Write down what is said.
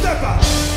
Step te